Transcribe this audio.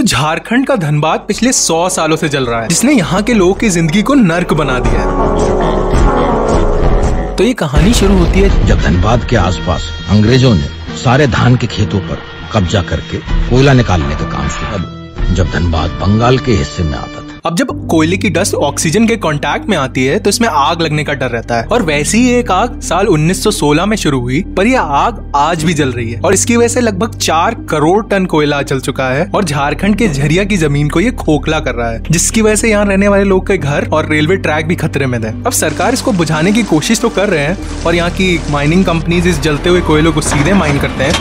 तो झारखंड का धनबाद पिछले सौ सालों से जल रहा है, जिसने यहाँ के लोगों की ज़िंदगी को नर्क बना दिया है। तो ये कहानी शुरू होती है जब धनबाद के आसपास अंग्रेज़ों ने सारे धान के खेतों पर कब्जा करके कोयला निकालने का काम शुरू जब धनबाद बंगाल के हिस्से में आता अब जब कोयले की डस्ट ऑक्सीजन के कॉन्टेक्ट में आती है तो इसमें आग लगने का डर रहता है। और वैसी ही एक आग साल 1916 में शुरू हुई, पर यह आग आज भी जल रही है। और इसकी वजह से लगभग चार करोड़ टन कोयला जल चुका है, और झारखंड के झरिया की ज़मीन को ये खोखला कर रहा है, जिसकी वजह से यहाँ रहने वाले लोग के घर और रेलवे ट्रैक भी खतरे में है अब सरकार इसको बुझाने की कोशिश तो कर रहे हैं, और यहाँ की माइनिंग कंपनीज़ इस जलते हुए कोयलों को सीधे माइन करते हैं।